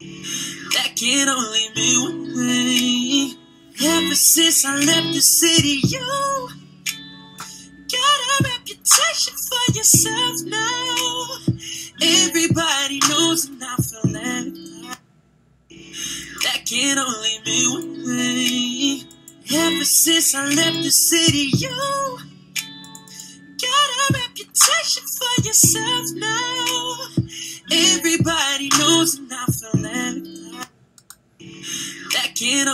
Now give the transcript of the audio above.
That can only mean one thing. Ever since I left the city, you got a reputation for yourself now. Everybody knows and I feel left out. That can only mean one thing. Ever since I left the city, you got a reputation for yourself now. Everybody knows